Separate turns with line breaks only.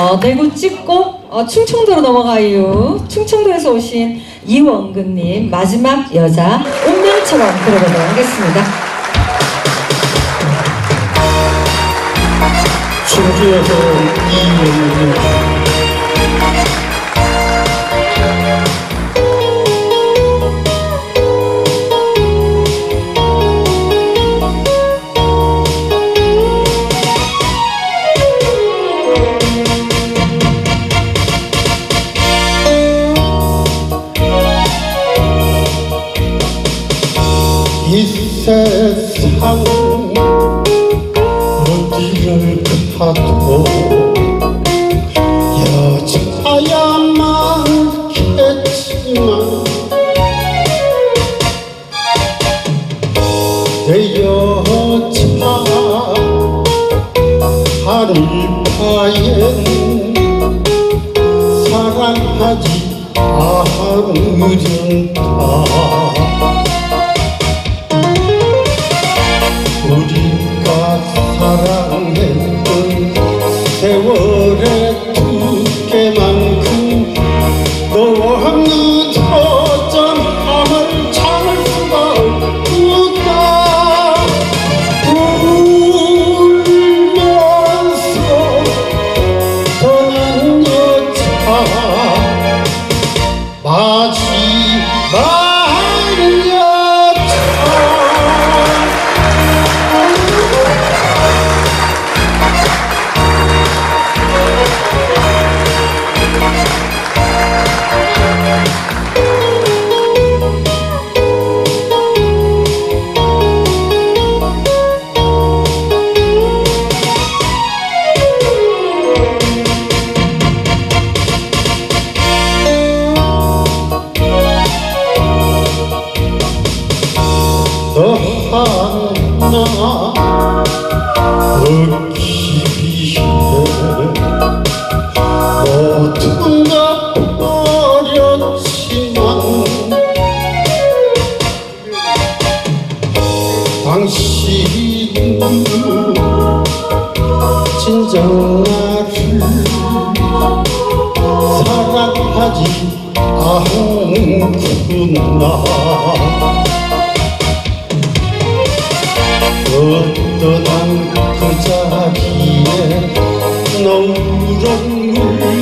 어, 대구 찍고 어, 충청도로 넘어가요. 충청도에서 오신 이원근님 마지막 여자 운명처럼 들어보도록 하겠습니다.
충주에서 이영웅 이 세상 어디를 가도 여자야만 겠지만 내 여자 하늘파엔 마 진정 나를 사랑하지 않구나 어떠한 그 자리에 너무런 물